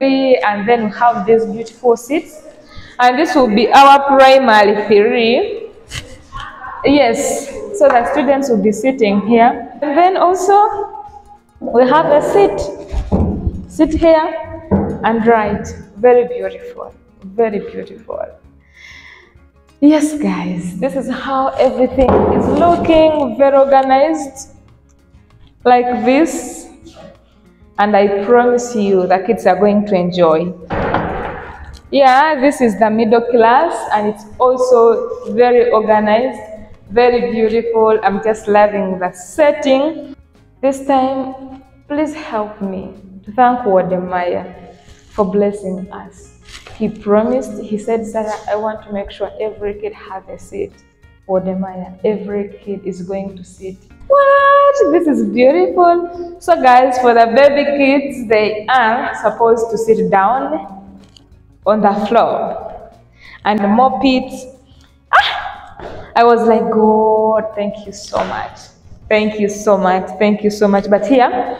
and then we have these beautiful seats. And this will be our primary three. Yes, so the students will be sitting here. And then also we have a seat. Sit here and write. Very beautiful. Very beautiful. Yes, guys, this is how everything is looking. Very organized. Like this. And I promise you, the kids are going to enjoy. Yeah, this is the middle class, and it's also very organized, very beautiful. I'm just loving the setting. This time, please help me to thank Wodemaya for blessing us. He promised, he said, Sarah, I want to make sure every kid have a seat. Wodemaya, every kid is going to sit. What? This is beautiful. So guys, for the baby kids, they are supposed to sit down on the floor and mop it. Ah! I was like, God, thank you so much. Thank you so much. Thank you so much. But here,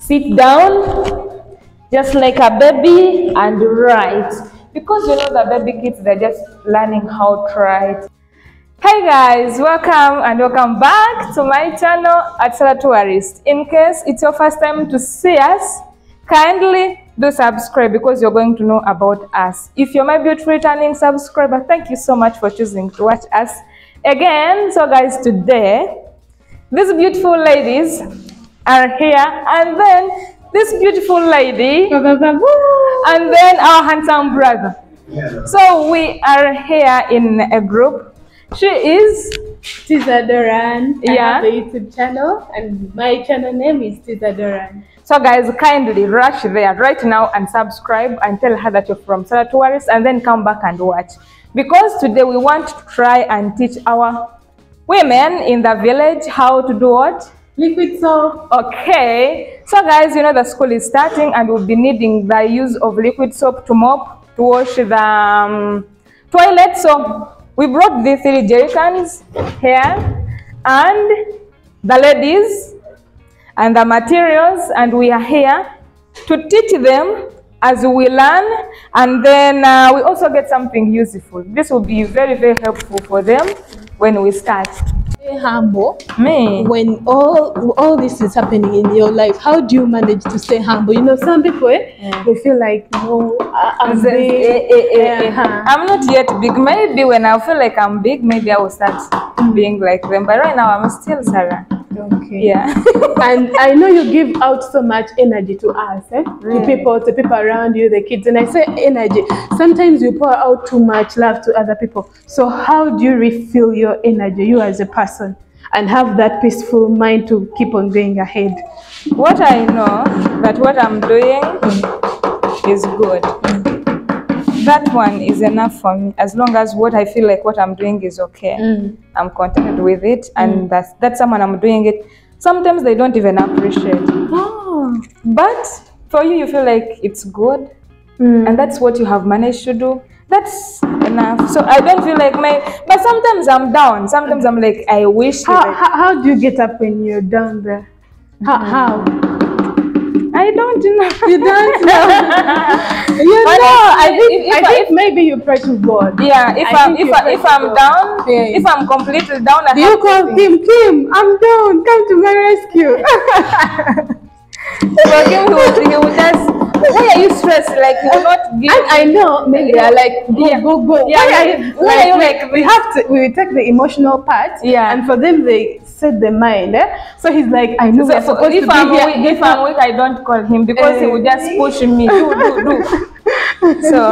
sit down just like a baby and write. Because you know the baby kids, they're just learning how to write. Hi guys, welcome and welcome back to my channel at Salla Tourist. In case it's your first time to see us, kindly do subscribe because you're going to know about us. If you're my beautiful returning subscriber, thank you so much for choosing to watch us again. So guys, today, these beautiful ladies are here and then this beautiful lady and then our handsome brother. So we are here in a group. She is Tiza Doran. I Yeah. have a YouTube channel and my channel name is Tiza Doran. So guys, kindly rush there right now and subscribe and tell her that you're from Salla Tourist and then come back and watch. Because today we want to try and teach our women in the village how to do what? Liquid soap. Okay. So guys, you know the school is starting and we'll be needing the use of liquid soap to mop, to wash the um, toilet. So we brought the three jerry cans here and the ladies and the materials and we are here to teach them as we learn and then uh, we also get something useful. This will be very, very helpful for them when we start. Stay humble. Me. When all all this is happening in your life, how do you manage to stay humble? You know, some people eh, they feel like no, I- I'm The- eh, big. eh, eh, eh. Uh-huh. I'm not yet big. Maybe when I feel like I'm big, maybe I will start being like them. But right now, I'm still Sarah. Okay. Yeah. and I know you give out so much energy to us, eh? to people, to people around you, the kids. And I say energy. Sometimes you pour out too much love to other people. So how do you refill your energy, you as a person, and have that peaceful mind to keep on going ahead? what I know that what I'm doing is good. That one is enough for me. As long as what I feel like what I'm doing is okay, mm. I'm contented with it, and mm. that's that's someone I'm doing it. Sometimes they don't even appreciate, Oh. but for you, you feel like it's good. Mm. and that's what you have managed to do that's enough so i don't feel like my but sometimes i'm down sometimes i'm like i wish How, how, how do you get up when you're down there? How? Mm-hmm. how? I don't know You don't know. you But know. I think, if- I if- maybe you pray to God. yeah if I i'm if, I, if I'm down Yeah. if i'm completely down I Do you call think. him, Kim? I'm down. Come to my rescue. for him he would, he would just why are you stressed like he will not give And I know maybe are like go Yeah. go go. Yeah, Why yeah. are you, Why are you like, like we have to we take the emotional part. Yeah. And for them they set the mind. Eh? So he's like I know so, we're supposed if to I'm be here. weak, if I'm weak, I don't call him because he will just push me. Do do do. So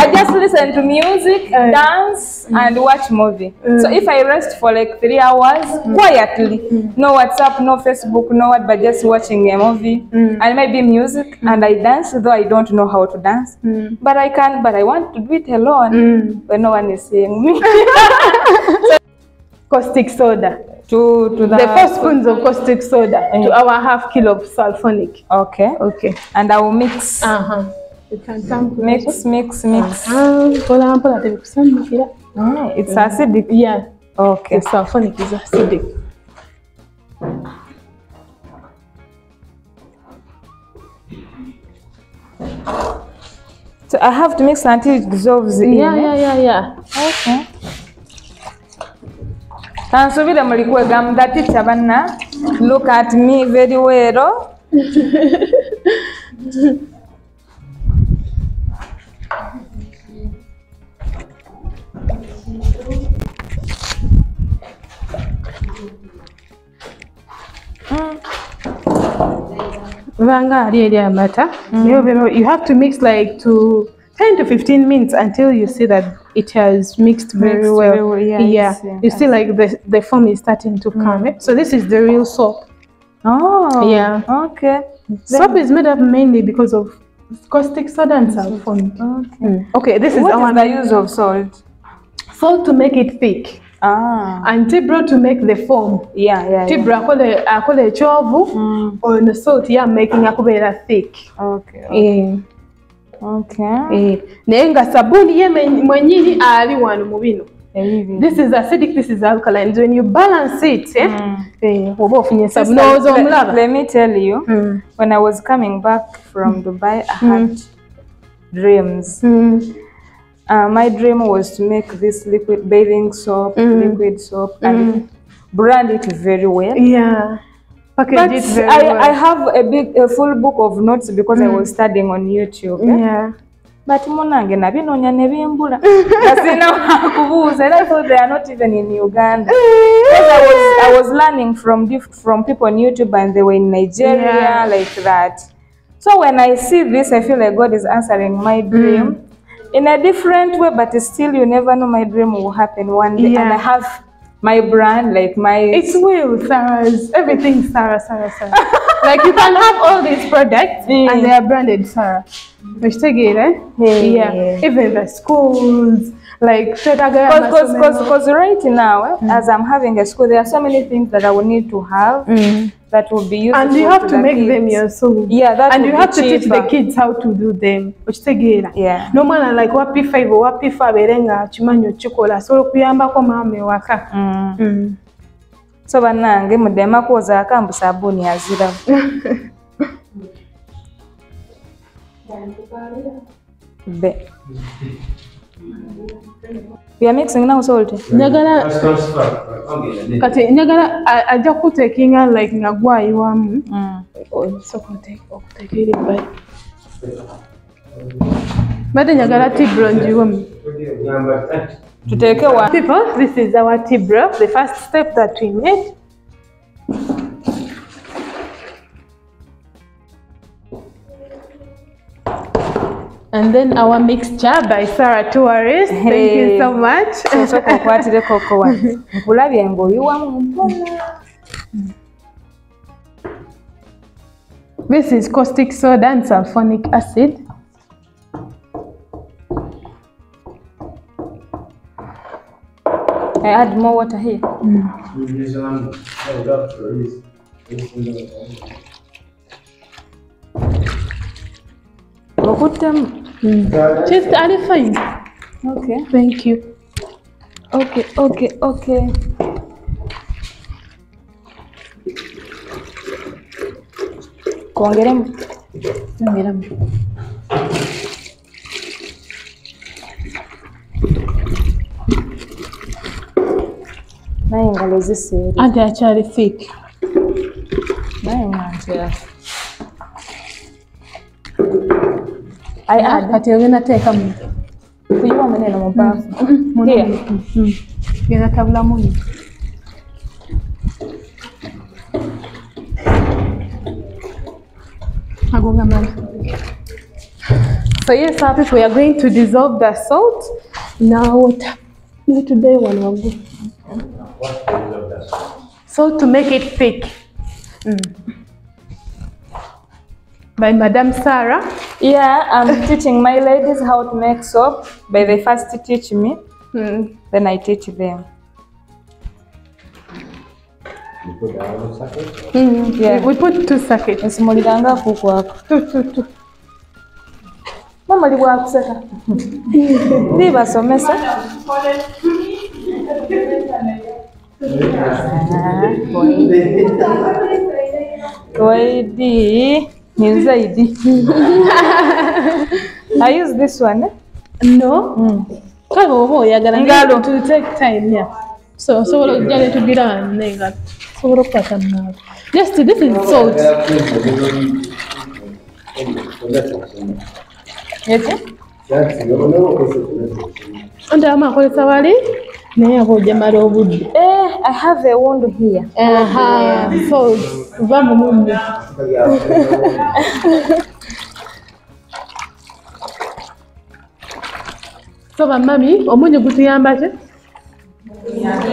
I just listen to music, Uh, dance, mm. and watch movie. Uh, so if I rest for like three hours mm. quietly, mm. no WhatsApp, no Facebook, no what, but just watching a movie and maybe music, and I dance, though I don't know how to dance, but I can. But I want to do it alone when no one is seeing me. so, caustic soda. To to the, The four spoons of caustic soda to our half kilo of sulfonic. okay, Okay. and I will mix, Uh-huh. You can come mix, mix, mix. Pola pola tebikusanyukira. Mm, it's acidic. Yeah. Okay. The sulfonic is acidic. So I have to mix until it dissolves. Yeah, eh? yeah, yeah, yeah. Okay. Kansubire muli kwegamba ticha banna look at me very well. Vanga ali eri amata. You have to mix like to 10 to 15 minutes until you see that it has mixed very Mixed well. very well, yeah, yeah. yeah. You see like the, the foam is starting to come. eh? So this is the real soap. oh Yeah. okay Soap is made up mainly because of caustic soda and sulfonic. okay Mm. Okay, this is what our is the use of salt salt to make it thick ah and tibro to make the foam. yeah yeah, yeah. Tibro akola akola ekyovu Mm, ono salt ya making akubeera thick. okay Eh. Okay Eh, naye nga sabuni ye mwenyini ali wano mu bino this is acidic this is alkaline when you balance it eh, Mm. eh, oba ofunye sabuni let- omulaba let me tell you Mm. when I was coming back from Dubai, I had dreams. Mm. Uh, my dream was to make this liquid bathing soap, Mm. liquid soap, mm. and brand it very well. yeah But package it very I, well I have a big, a full book of notes because mm. I was studying on YouTube. eh? yeah But munange nabinoonya ne bimbula nga sirina era I thought they are not even in Uganda. Because I was I was learning from from people on YouTube and they were in Nigeria Yeah. like that. So when I see this, I feel like God is answering my dream mm. in a different way, but still you never know my dream will happen one day. yeah. And I have my brand, like my It's will, Sarah's. Everything Sarah, Sarah, Sarah. like you can have all these products Mm. and they are branded Sarah. Ukitegeera, eh? Hey. Yeah. Even the schools, like twetagala because because because right now, eh, as I'm having a school, there are so many things that I will need to have Mm. that will be useful. And you have to the make kids. them yourself. Yeah, that and you have have to teach the kids how to do them. Ukitegeera. Yeah. no n'omwana like wa p5 owa p4 abeere nga akimanyi okukikola asobola okuyambako maama ewaka Mm. Mm. so bannange mudema kwozaako akambu sabuuni aziramu Be. We are mixing now salt. njagala kati njagala a- ajja kutekinga like nga gwayiwamu Mm. osobola ote- okuteeka eri ebbali badde njagala tibro ngiwemu tuteeke wa people this is our tibro the first step that we made then our mixture by Salla Tourist. Thank you Hey. so much. osooka okwatireko ko wano nkulabye ng'oyiwamu mpona This is caustic soda and sulfonic acid. I add more water here. Mm. Okuddamu. Just ali fine. Okay. Thank you. Okay, okay, okay. Kwongeramu. Kwongeramu. naye engalo ziseera anti akyali fiiki naye nga nterafu Kati ogenda teekamu. kuyiwa munene mu baafu Munene. Here. Mm. Genda tabulamu nnyo. Ago gamala. So yes, our people, we are going to dissolve the salt. Now water. Today one waggulu. Salt to make it thick. Mm. By Madame Sarah. yeah i'm teaching my ladies how to make soap but they first teach me Mm. then i teach them We put Mm. Yeah. We put two seconds. esimuliranga kukwako Two, two, two. ndibasomesa waidi ni zaidi I use this one. eh? no kale oba oyagala Ngalo. to take time yeah so osobola okujja ne tugira wano n'engalo osobola okukwata munaalo Yes, this is salt Yeti? ondamu akozesa wali naye aba ojamala obudde Eh, I have a wound here. aha salt va mu mummu so bamami omunyu gutuyamba ki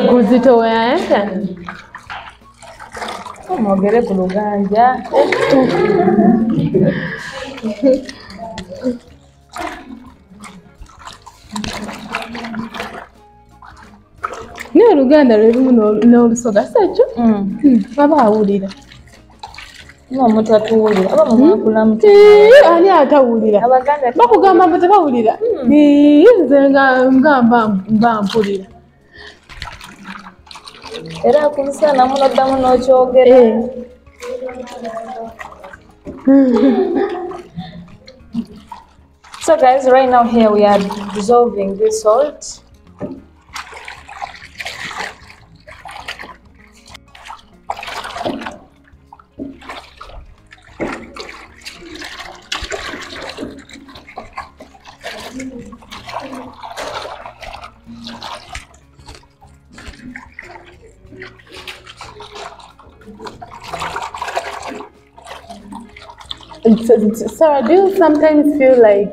guzitoya eh? Mwogere ku luganja. Naye oluganda lwe lumu n'olu- n'olusoga sekyo Mm. aba awulira N'omuntu atuwulira. Aba mumwakulamu. Ii, ani atawulira bakugamba mbu tebawulira Ii, nze nga nga mba mpulira era ku musana munoddamu n'okyogera. So guys, right now here we are dissolving this salt. So- Sarah, do you sometimes feel like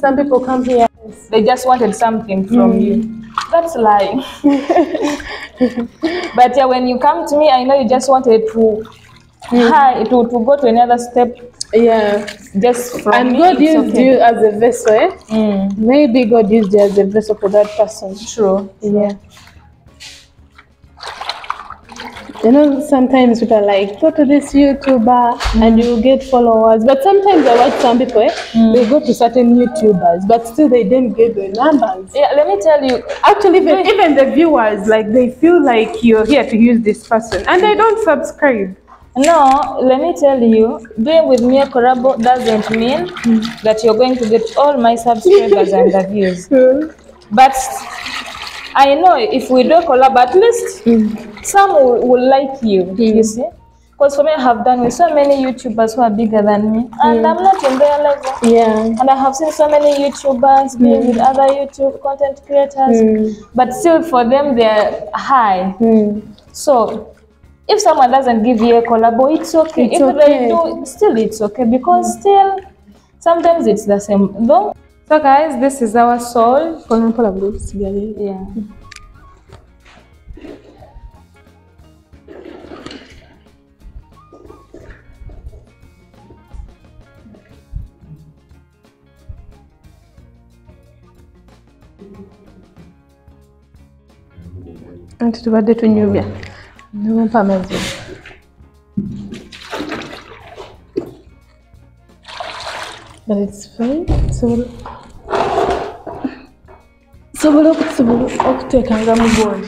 some people come here? They just wanted something from you. That's lying. but yeah, when you come to me, I know you just wanted to hi to, to go to another step Yeah. just from And me. God used okay. you as a vessel, eh? Mm, Maybe God used you as a vessel for that person. true. Yeah. You know, sometimes people are like, go to this YouTuber and you get followers. But sometimes I watch some people, eh, mm. they go to certain YouTubers, but still they didn't get the numbers. Yeah, let me tell you, Actually, even, even the viewers, like, they feel like you're here to use this person and they don't subscribe. No, let me tell you, doing with me a collabo doesn't mean hmm. that you're going to get all my subscribers and the views. But I know if we do a collab, at least hmm. Some will, will like you, you see. Because for me, I have done with so many YouTubers who are bigger than me, and I'm not in their level. Yeah. And I have seen so many YouTubers being with other YouTube content creators, mm. but still for them, they're high. mm. So if someone doesn't give you a collabo, it's okay. It's if okay. they do, still it's okay because mm. still sometimes it's the same. Though. So guys, this is our busigale. Yeah. Anti tubadde tunyumya. Nobampa amazzi. But it's fine. Sobola sobola okusobola okuteekanga mu bowl.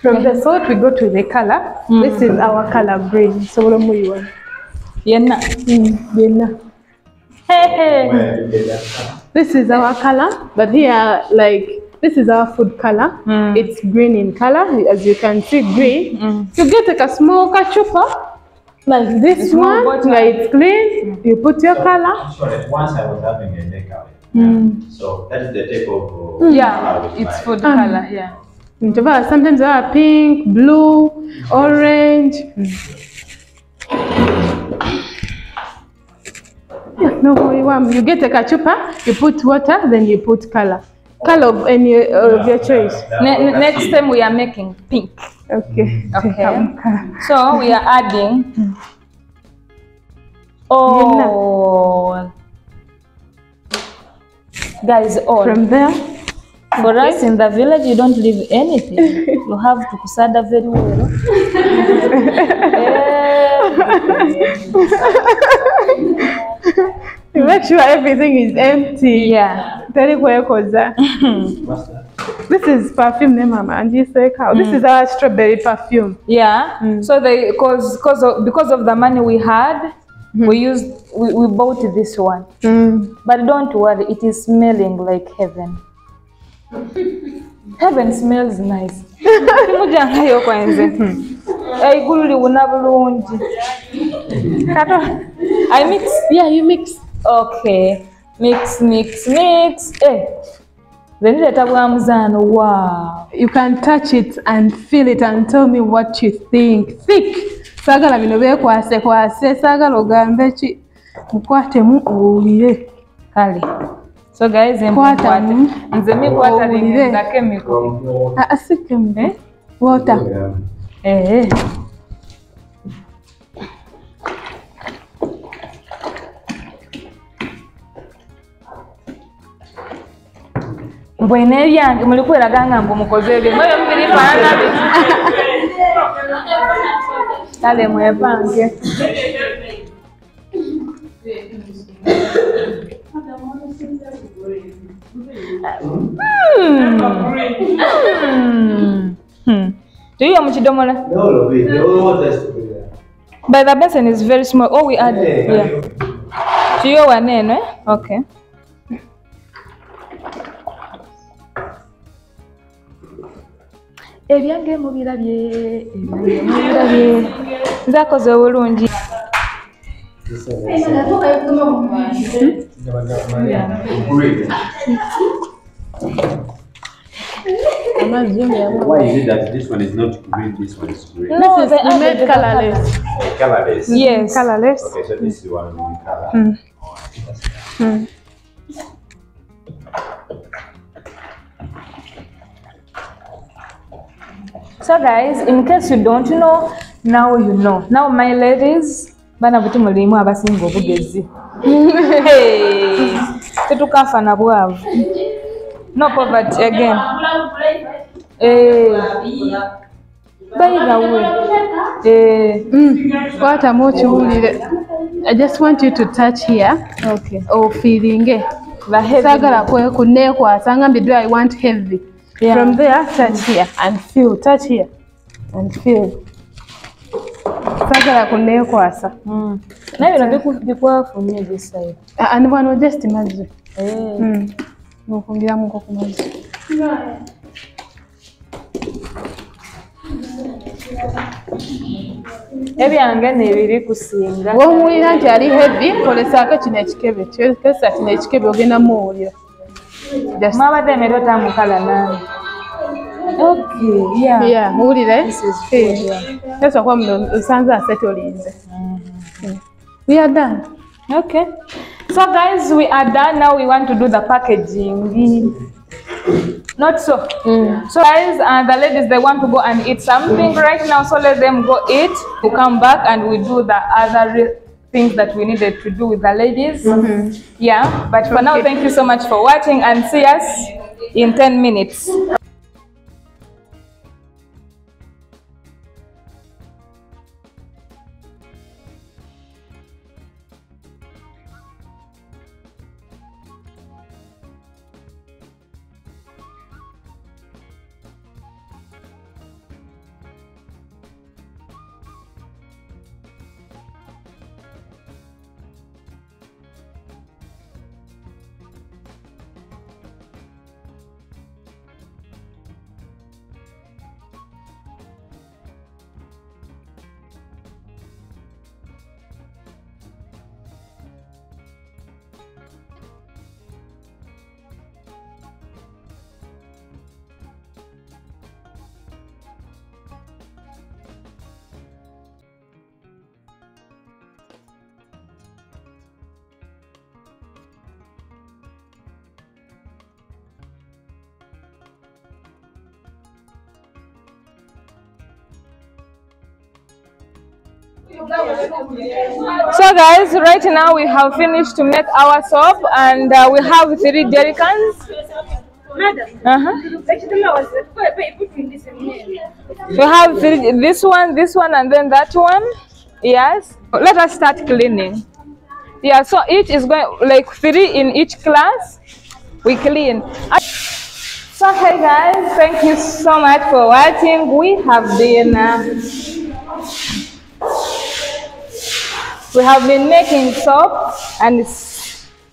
From the salt we go to the color. This is our color green. Sobola muyiwa. Yenna. Yenna. Hey, hey. This is our color, but here, like, this is our food color. Mm. It's green in color, as you can see, green. Mm. You get like a small kachupa, like this Small one, bottle. like it's green. You put your color. Sorry, once I was having a takeaway. Mm. So that is the type of. uh, Yeah, it's like. food um, color. Yeah. Nitova, Sometimes they are pink, blue, orange. Yeah, no worry, one. You get a kachupa, you put water, then you put color. Color of any uh, of your choice. Ne- ne- next time we are making pink. Okay. Okay. So we are adding. Oh. Guys, all. From there, For us in the village, you don't leave anything. you have to kusada very well. you make sure everything is empty. yeah. Teri kwekoza. What's? This is perfume, ne mama, and you say how. This is our strawberry perfume. Yeah. So they, cause, cause of, because of the money we had, We used we, we bought this one. Mm. But don't worry, it is smelling like heaven. Heaven smells nice. Timujangayo kwanze. Eigulu liwuna bulungi. I mix. Yeah, you mix. Okay. Mix, mix, mix. Eh. Then leta bwa muzaano. Wow. You can touch it and feel it and tell me what you think. Thick. Saagala bino beekwase kwase, saagala ogambe ki. Mukwatemu owulire. Kale. So guys, Kwata kwata. mu. Nze mikwata linga chemical. Ah, ah, si chemical. Eh? Water. mbwe n'ebyange muli kweraga nga mbu mukoze ebyo mwebyo mubirifaanana biti kale mwepange. Hmm. Hmm. Tuyiyo mu kidomola. By the basin is very small. All we add yeah. tuyiyo waneeno eh? okay. Ebyange mubirabye mubirabye nzakoze obulungi Green. Why is it that this one is not green, this one is green? no This is made added the colorless. Oh, colorless. yes Colorless. Okay, so this is one with color. So guys in case you don't know now you know now my ladies bana buti mulimu abasinga obugezi tetukafa na bwavu no poverty again Eh, eh, Mm. Kwatamu okiwulire. I just want you to touch here. okay Ofiiringe. the heavy Saagala kwe kuneekwasa ngambidde I want heavy. Yeah. From there, touch here and feel. Touch here and feel. Saagala kuneekwasa. Mm. naye bino biku- bikwafu nnyo this side Ah, And wano just mazzi. Eh. Mm. Okwongeramuko ku mazzi. ebyange nebiri kusinga Bw'omuwulira nti ali heavy, kolesaako kino ekikebe. Kozesa kino ekikebe ogenda muwulira. Mwabadde emere otamukala nange okay yeah, Yeah, muwulire. This is good, yeah. Sasa kwa muno osanze asetolinze. Mm. We are done. Okay. So guys, we are done. Now we want to do the packaging. Not so. So guys, uh, the ladies they want to go and eat something right now. So let them go eat. We come back and we do the other things that we needed to do with the ladies. Yeah. But for now, thank you so much for watching and see us in 10 minutes. So guys, right now we have finished to make our soap and uh, we have three jerry cans. Uh-huh. We have three, this one, this one, and then that one. Yes. Let us start cleaning. Yeah, so each is going like three in each class. We clean. So hey guys, thank you so much for watching. We have been uh, We have been making soap and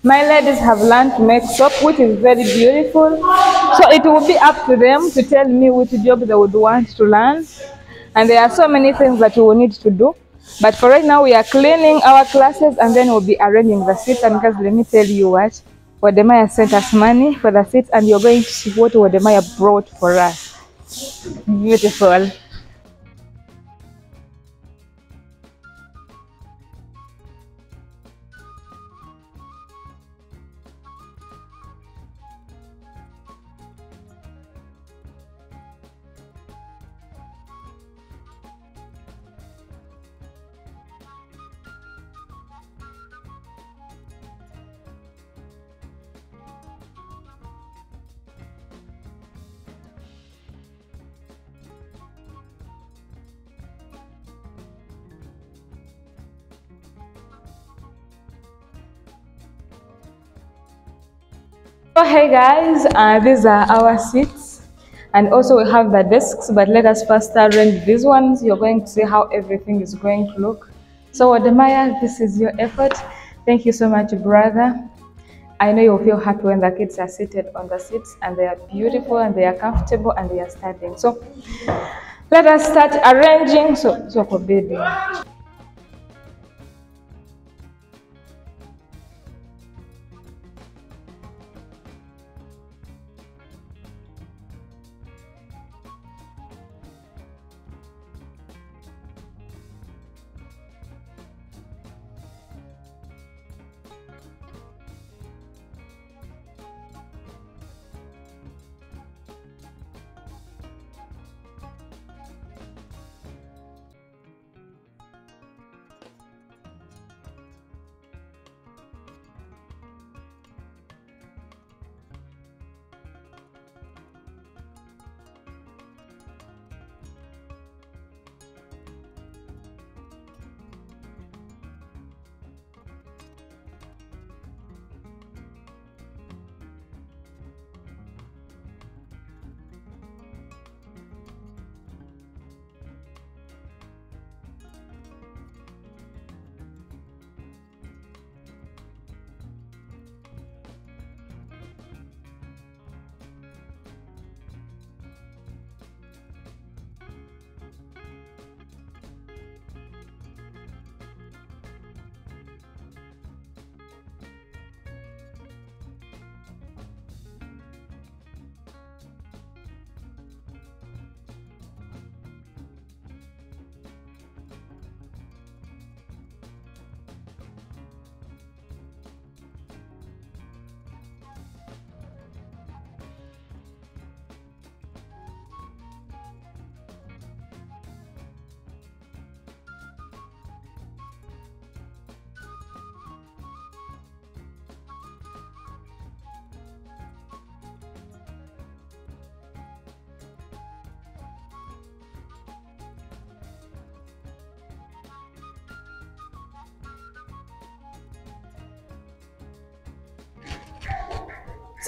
my ladies have learned to make soap, which is very beautiful. So it will be up to them to tell me which job they would want to learn. And there are so many things that we will need to do. But for right now, we are cleaning our classes and then we'll be arranging the seats. And guys, let me tell you what, Wodemaya sent us money for the seats and you're going to see what Wodemaya brought for us. Beautiful. So hey guys, uh, these are our seats and also we have the desks but let us first arrange these ones. You're going to see how everything is going to look. So Wodemaya, this is your effort. Thank you so much brother. I know you'll feel happy when the kids are seated on the seats and they are beautiful and they are comfortable and they are standing. So let us start arranging. So, so for baby.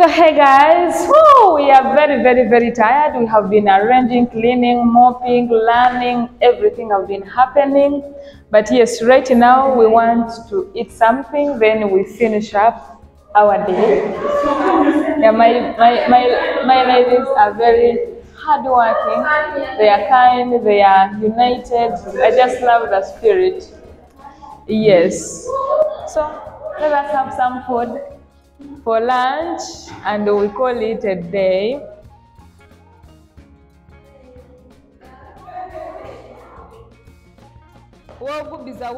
So hey guys, we are very, very, very tired. We have been arranging, cleaning, mopping, learning, everything have been happening. But yes, right now we want to eat something, then we finish up our day. Yeah, my, my, my, my ladies are very hardworking. They are kind, they are united. I just love the spirit. Yes. So let us have some food for lunch and we call it a day. wogubiza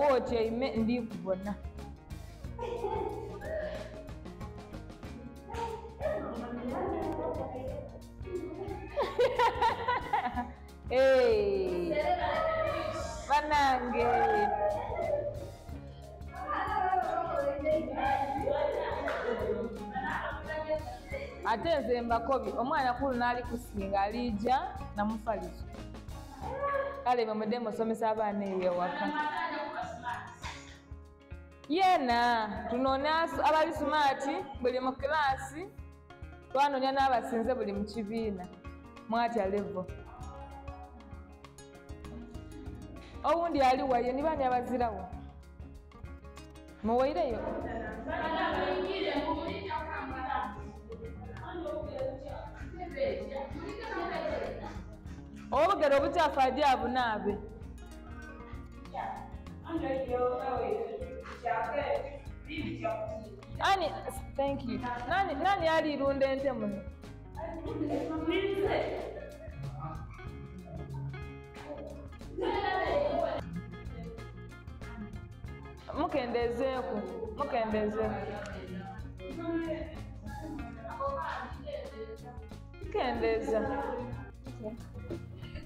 banange ate nze mbakobi omwana kulu n'ali kusinga alijja namufalizo kale bemudde musomesa abaana eyo ewaka. Yeena tunoone abali sumaati buli mu kilaasi twanoonya n'abasinze buli mu kibiina. Mwatya levo. Owundi ali waye ni bani abazirawo muweireyo obugero obukyafu ajje abunaabe ani thank you. Nani nani alirunda ente muno mukendezeeku mukendezeeku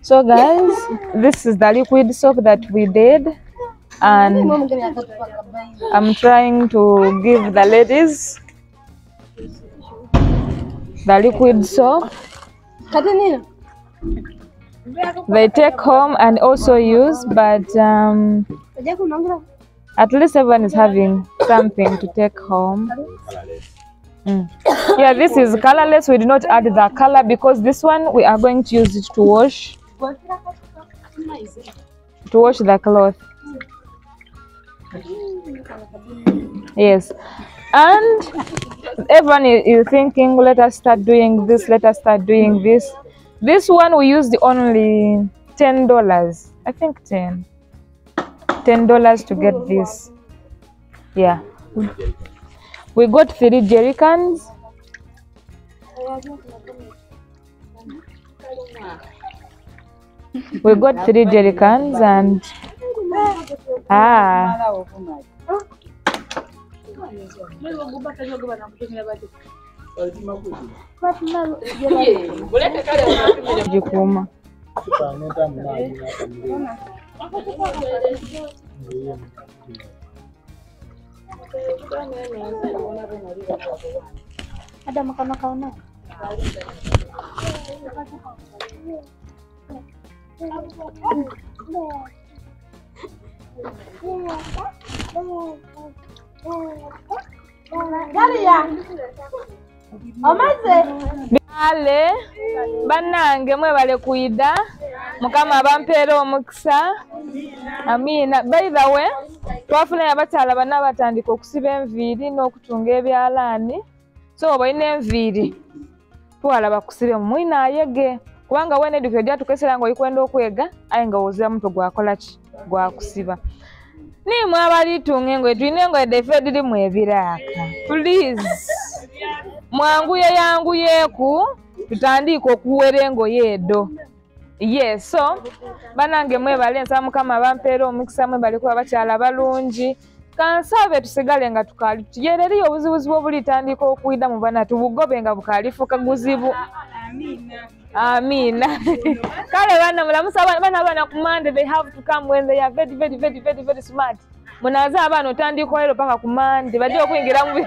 so guys this is the liquid soap that we did and i'm trying to give the ladies the liquid soap. They take home and also use but um, at least everyone is having something to take home. Mm. yeah this is colorless. We did not add the color because this one we are going to use it to wash. To wash the cloth. Yes. And everyone is thinking let us start doing this let us start doing this. This one we used only ten dollars. I think ten ten dollars to get this. Yeah. We got three jerry cans we got three jerry cans and ah. Jikuuma Ada makan makanan. Gari ya. Omaze. Ale bannange mwebale kwida mukama bampeera omukisa. Amiina. Way twafunayo abakyala bana batandika okusiba enviiri n'okutunga ebyalaani. So oba olina enviiri twala bakusibemu mwinaayege kubanga wena edukiro gyatukesera nga olikwenda okwega aye nga wozira mutwe gwakola ki? Gwakusiba. Nimwe abalitunga engoye tulina engoye ddaife edirimu ebiraaka. Please mwanguye yanguyeeku tutandike okuwera engoye edo yes so banange mwebale nsaba mukama bampeera omukisa mwebale kuba bakyala balungi. Kansabe tusigale nga tukaali tugere eriyo obuzibuzibu obulitandika okwida mu bana tubugobe nga bukaalifuka guzibu amiina. Kale bana mulamusa abana bana bana ku mande they have to come when they are very very very very very smart munaze abaana otandika olero paka ku mande bajja okuyingira mu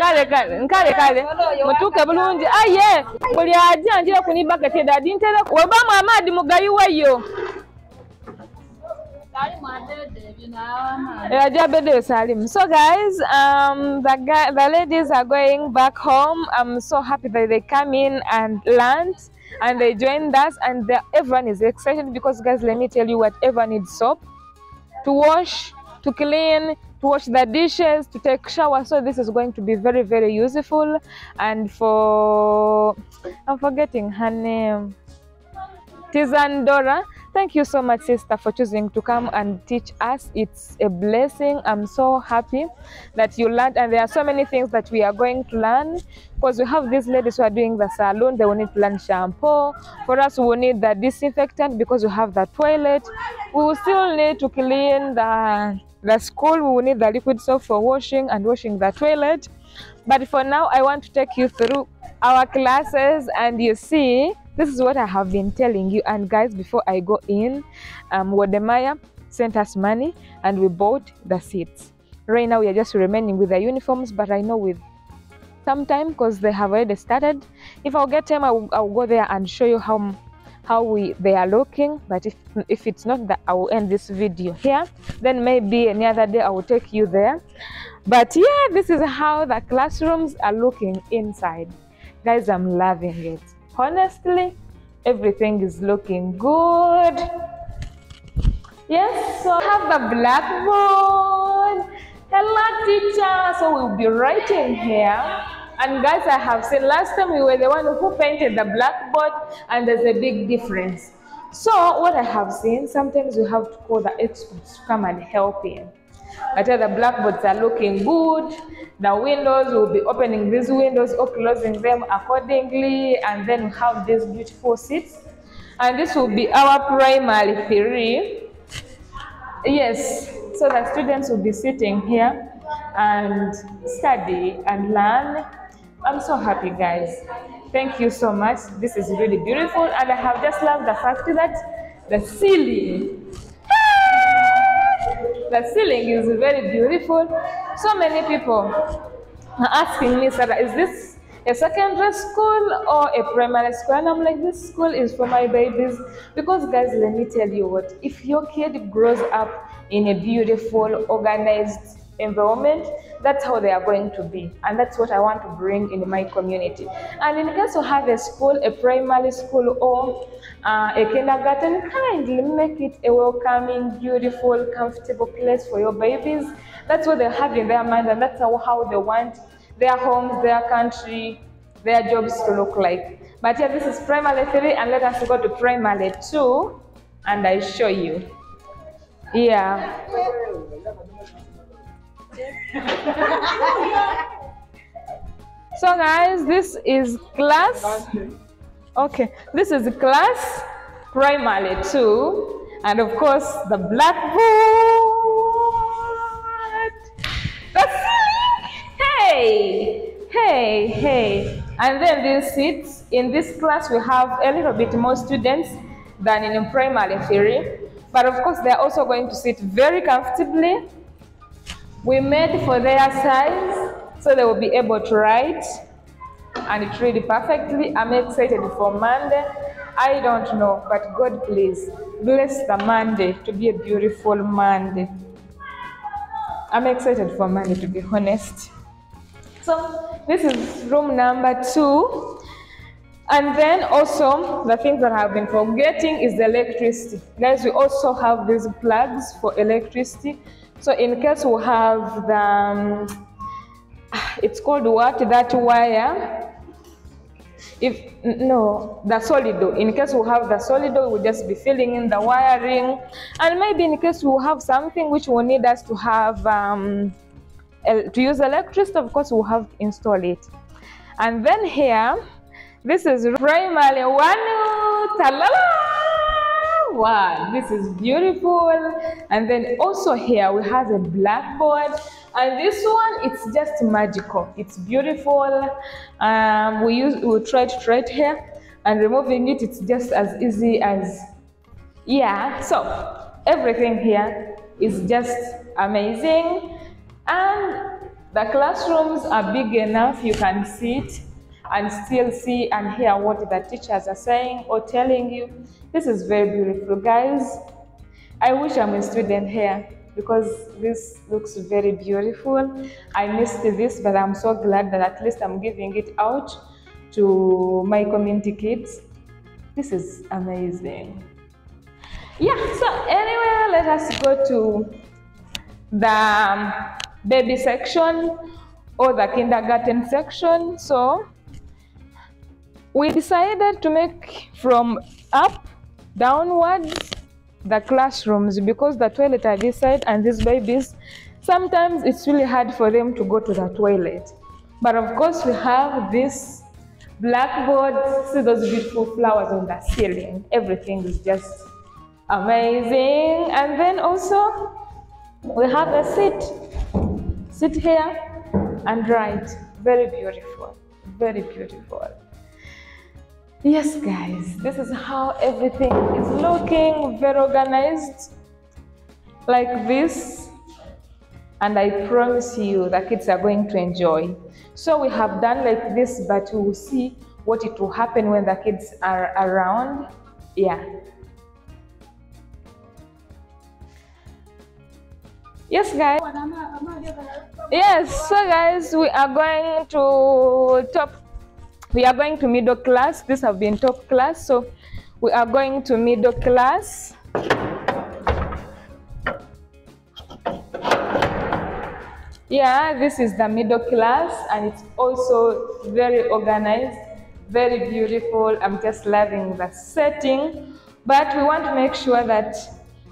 kale kale kale mutuuke bulungi aye buli ajja njira kuni baketi edadi ntere webamu amaadi mugayiweyo Bedo Salim. So guys, um, the guy, the ladies are going back home. I'm so happy that they come in and learned and they joined us and the, everyone is excited because guys, let me tell you what everyone needs soap to wash, to clean, to wash the dishes, to take shower. So this is going to be very, very useful. And for, I'm forgetting her name. Tizandora. Thank you so much, sister, for choosing to come and teach us. It's a blessing. I'm so happy that you learned, and there are so many things that we are going to learn because we have these ladies who are doing the salon. They will need to learn shampoo. For us, we will need the disinfectant because we have the toilet. We will still need to clean the the school. We will need the liquid soap for washing and washing the toilet. But for now, I want to take you through our classes, and you see, this is what I have been telling you. And guys, before I go in, um, Wodemaya sent us money, and we bought the seats. Right now, we are just remaining with the uniforms, but I know with some time because they have already started. If I'll get time, I will, I will go there and show you how how we they are looking. But if if it's not that, I will end this video here. Then maybe any other day I will take you there. But yeah, this is how the classrooms are looking inside. Guys, I'm loving it. Honestly, everything is looking good. Yes, so I have the blackboard. Hello, teacher. So we'll be writing here. And guys, I have seen last time we were the one who painted the blackboard, and there's a big difference. So what I have seen, sometimes you have to call the experts to come and help you. But the blackboards are looking good. The windows will be opening these windows or closing them accordingly, and then we have these beautiful seats. And this will be our primary theory. Yes, so the students will be sitting here and study and learn. I'm so happy, guys. Thank you so much. This is really beautiful, and I have just loved the fact that the ceiling, the ceiling is very beautiful. So many people are asking me, Sarah, is this a secondary school or a primary school? And I'm like, this school is for my babies. Because, guys, let me tell you what, if your kid grows up in a beautiful, organized environment, that's how they are going to be. And that's what I want to bring in my community. And in case you have a school, a primary school, or uh, a kindergarten, kindly make it a welcoming, beautiful, comfortable place for your babies. That's what they have in their mind, and that's how, how they want their homes, their country, their jobs to look like. But yeah, this is primary three, and let us go to primary two, and I show you. Yeah. so guys, this is class. Okay, this is class primary two, and of course the blackboard. The ceiling. Hey, hey, hey. And then these seats. In this class, we have a little bit more students than in primary theory. But of course, they're also going to sit very comfortably. We made for their size, so they will be able to write and it read perfectly. I'm excited for Monday. I don't know, but God please bless the Monday to be a beautiful Monday. I'm excited for Monday to be honest. So this is room number two. And then also the things that I've been forgetting is the electricity. Guys, we also have these plugs for electricity. So in case we have the, um, it's called what? That wire. If no, the solido. In case we have the solido, we'll just be filling in the wiring. And maybe in case we have something which will need us to have um, to use electricity, of course, we'll have to install it. And then here, this is primary one. Ta-la-la! Wow, this is beautiful. And then also here we have a blackboard. And this one, it's just magical. It's beautiful. Um, we use we try to write here and removing it, it's just as easy as yeah. So everything here is just amazing. And the classrooms are big enough you can sit and still see and hear what the teachers are saying or telling you. This is very beautiful, guys. I wish I'm a student here because this looks very beautiful. I missed this, but I'm so glad that at least I'm giving it out to my community kids. This is amazing. Yeah, so anyway, let us go to the um, baby section or the kindergarten section. So we decided to make from up downwards the classrooms because the toilet are this side and these babies sometimes it's really hard for them to go to the toilet. But of course we have this blackboard see those beautiful flowers on the ceiling. Everything is just amazing. And then also we have a seat. Sit here and write. Very beautiful very beautiful Yes, guys, this is how everything is looking very organized like this. And I promise you the kids are going to enjoy. So we have done like this, but we will see what it will happen when the kids are around. Yeah. Yes, guys. Yes, so guys, we are going to top we are going to middle class. These have been top class. So we are going to middle class. Yeah this is the middle class and it's also very organized very beautiful. I'm just loving the setting. But we want to make sure that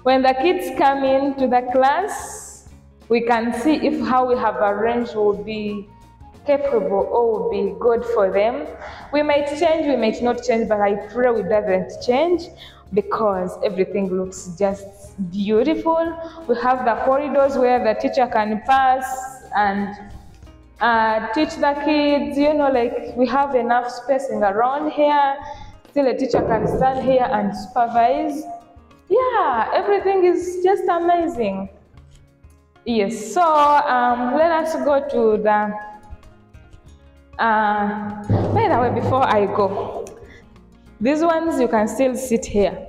when the kids come in to the class we can see if how we have arranged will be capable or will be good for them. We might change, we might not change, but I pray we doesn't change because everything looks just beautiful. We have the corridors where the teacher can pass and uh, teach the kids, you know, like we have enough spacing around here. Still, a teacher can stand here and supervise. Yeah, everything is just amazing. Yes, so um, let us go to the. Uh, by the way, before I go, these ones you can still sit here.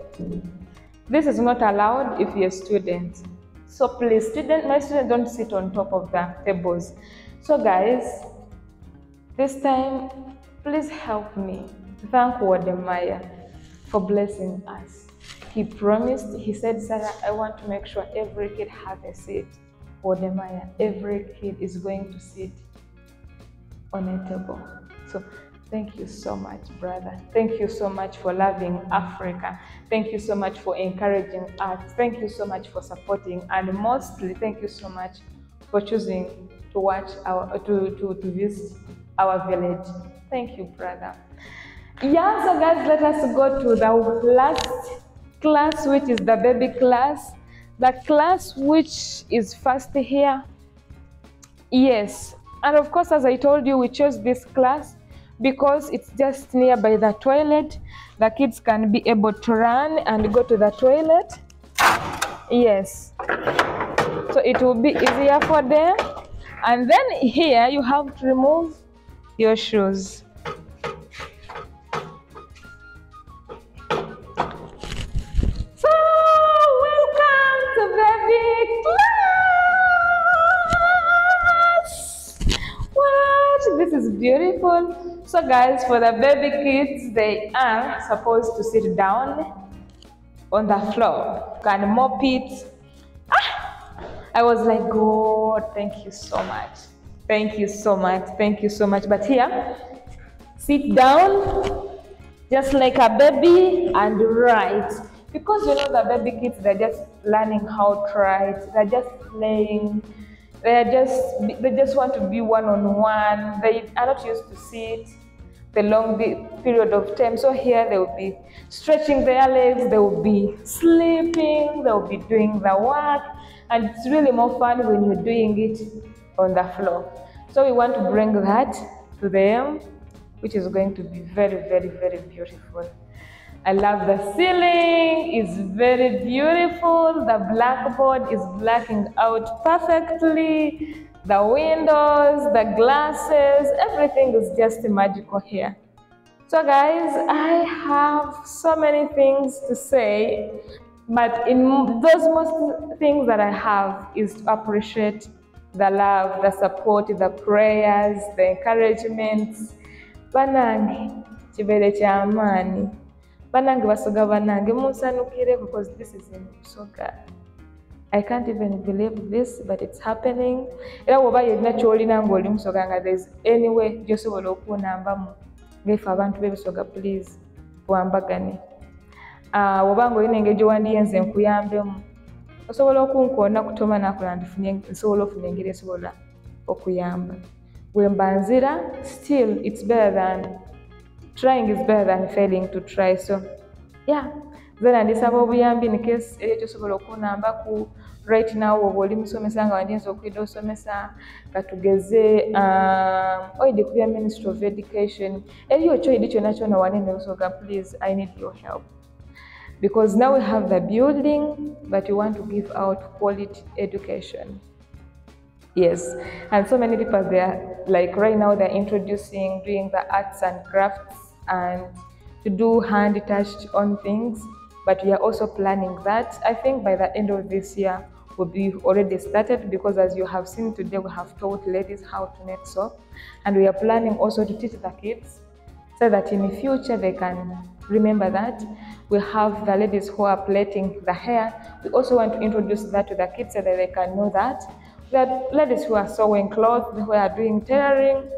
This is not allowed if you're a student. So please, student, my students don't sit on top of the tables. So guys, this time, please help me thank Wodemaya for blessing us. He promised, he said, Sarah, I want to make sure every kid has a seat. Wodemaya, every kid is going to sit a. So thank you so much, brother. Thank you so much for loving Africa. Thank you so much for encouraging us. Thank you so much for supporting. And mostly, thank you so much for choosing to watch our to, to, to visit our village. Thank you, brother. Yeah, so guys, let us go to the last class, which is the baby class. The class which is first here. Yes, and of course, as I told you, we chose this class because it's just nearby the toilet. The kids can be able to run and go to the toilet. Yes. So it will be easier for them. And then here you have to remove your shoes. So guys, for the baby kids, they are supposed to sit down on the floor. Can mop it. Ah! I was like, God, thank you so much. Thank you so much. Thank you so much. But here, sit down just like a baby and write. Because you know the baby kids, they're just learning how to write. They're just playing. They're just they just want to be one on one. They are not used to sit the long period of time. So here they will be stretching their legs, they will be sleeping, they will be doing the work, and it's really more fun when you're doing it on the floor. So we want to bring that to them, which is going to be very, very, very beautiful. I love the ceiling, it's very beautiful. The blackboard is blacking out perfectly. The windows, the glasses, everything is just magical here. So, guys, I have so many things to say, but in those most things that I have is to appreciate the love, the support, the prayers, the encouragements. Banange, kibere kyamaani. Banange basoga banange munsanukire because this is in Busoga. I can't even believe this, but it's happening. Era bw'oba yenna ky'olina ng'oli musoga nga there's any way gy'osobola okunambamu ngaife abantu b'ebisoga please tuwambagane. Ah, bw'oba ng'olina engeri gy'owandiyenze nkuyambemu osobola okunkoona kutoma ndifunye nsobola ofuna engeri esobola okuyamba bwe mba nzira still it's better than trying is better than failing to try so yeah zena ndisaba obuyambi in case eri ekyosobola okunambaku right now oba oli musomesa nga wandiyinza okwida osomesa katugeze um, oidi kubya ministry of education? Eriyo kyoidi kyonna kyona wanene osoga please i need your help. Because now we have the building but we want to give out quality education. Yes and so many people they are like right now they're introducing doing the arts and crafts and to do hand touched on things but we are also planning that i think by the end of this year will be already started because as you have seen today we have taught ladies how to make soap and we are planning also to teach the kids so that in the future they can remember that. We have the ladies who are plaiting the hair. We also want to introduce that to the kids so that they can know that are ladies who are sewing clothes, who are doing tailoring.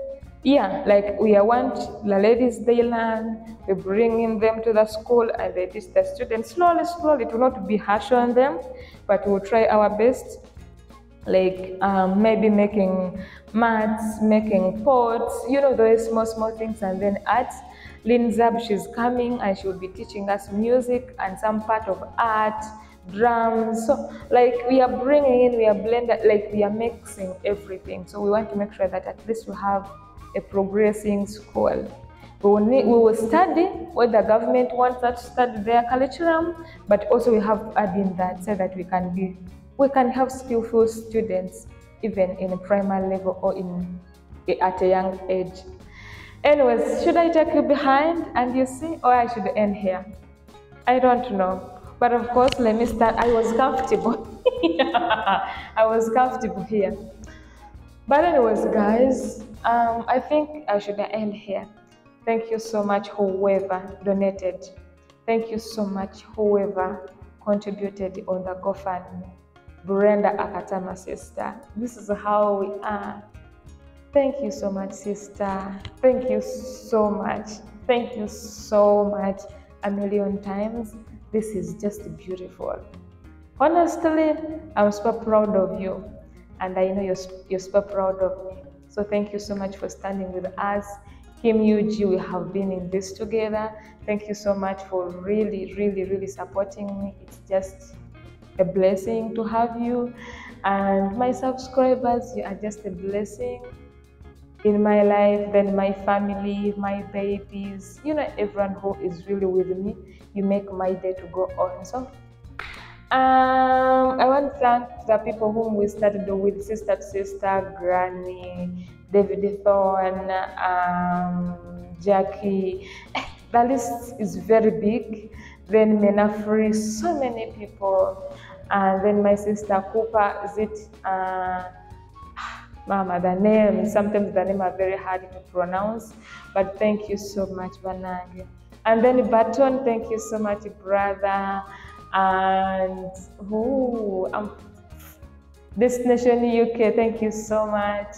Yeah, like we are want the ladies they learn, we bring in them to the school and they teach the students slowly, slowly. It will not be harsh on them, but we'll try our best like um, maybe making mats, making pots, you know, those small, small things, and then art. Lynn Zab, she's coming and she will be teaching us music and some part of art, drums. So, like, we are bringing in, we are blended, like, we are mixing everything. So, we want to make sure that at least we have a progressing school. We will, need, we will study what the government wants us to study their curriculum, but also we have to add in that so that we can be we can have skillful students even in a primary level or in at a young age. Anyways, should I take you behind and you see, or I should end here? I don't know. But of course, let me start. I was comfortable. I was comfortable here. But anyways, guys, um, I think I should end here. Thank you so much, whoever donated. Thank you so much, whoever contributed on the GoFundMe. Brenda Akatama sister. This is how we are. Thank you so much, sister. Thank you so much. Thank you so much a million times. This is just beautiful. Honestly, I'm super proud of you, and I know you're, you're super proud of me. So, thank you so much for standing with us. Kim Yuji, we have been in this together. Thank you so much for really, really, really supporting me. It's just a blessing to have you. And my subscribers, you are just a blessing in my life, then my family, my babies, you know, everyone who is really with me. You make my day to go on. So um, I want to thank the people whom we started with Sister to Sister, Granny, David Thorne, um, Jackie. The list is very big. Then Menafri, so many people. And then my sister Cooper, is it? Uh, Mama, the name, sometimes the name are very hard to pronounce, but thank you so much, Banange. And then Baton, thank you so much, brother. And who, um, Destination UK, thank you so much.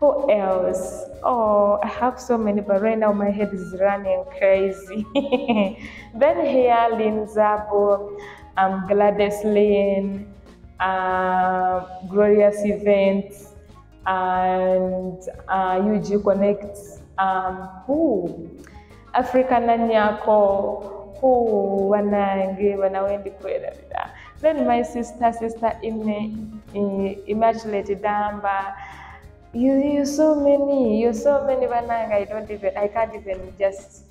Who else? Oh, I have so many, but right now my head is running crazy. then here, Lynn Zabo, um, Gladys Lynn, uh, Glorious Events, and uh, UG Connect, um, who? Africa Nanyako, wanange wanawendi kwerabira. Then my sister, sister Ime, Immaculate Damba, you, you so many, you so many bananga. I don't even, I can't even just,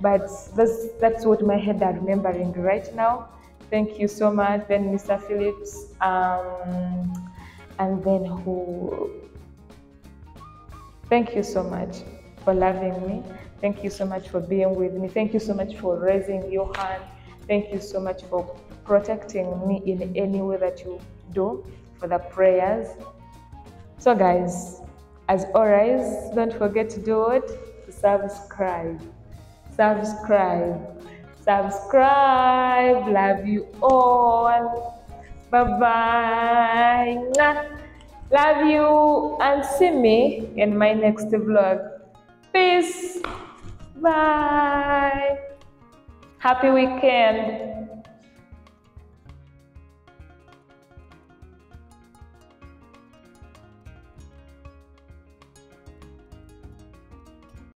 but that's that's what my head are remembering right now. Thank you so much. Then Mr. Phillips, um, and then who? Thank you so much for loving me. Thank you so much for being with me. Thank you so much for raising your hand. Thank you so much for protecting me in any way that you do for the prayers. So, guys, as always, don't forget to do it. Subscribe. Subscribe. Subscribe. Love you all. Bye bye. Love you and see me in my next vlog. Peace. Bye. Happy weekend.